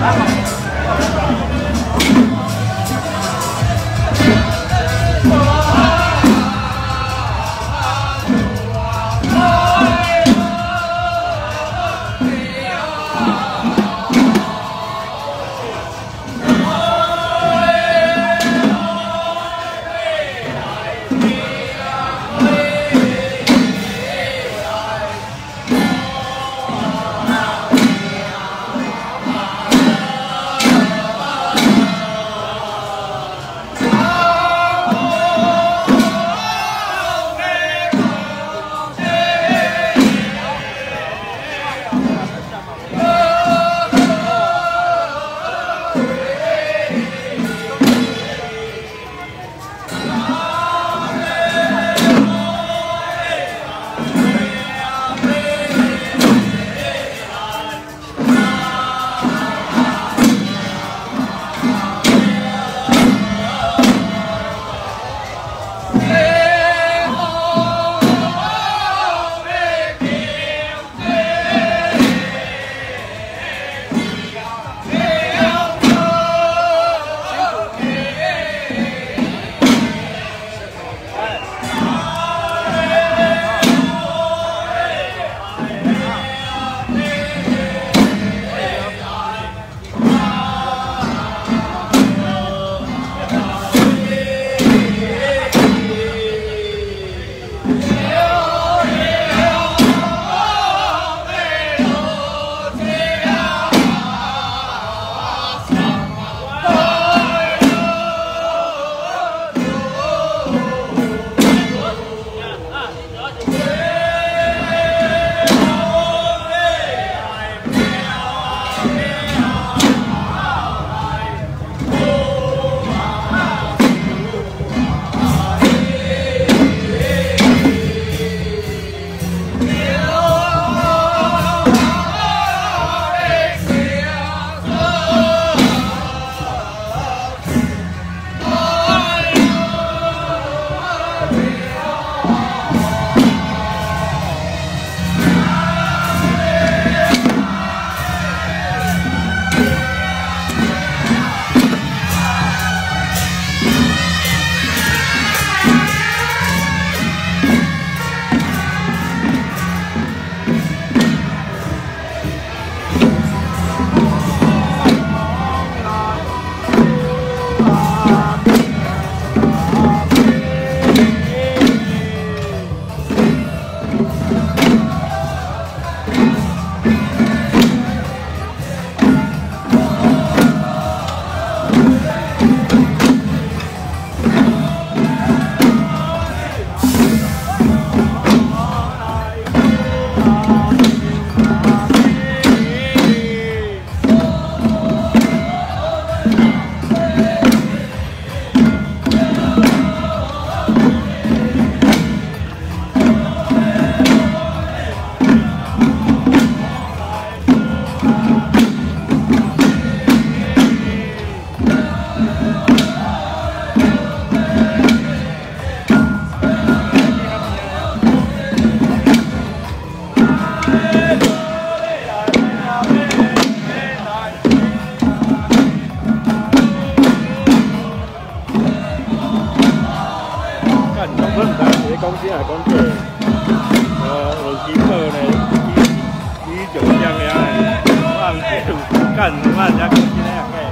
Thank you. Amen. Công ty Hải Công Kế với chính tờ này, cái.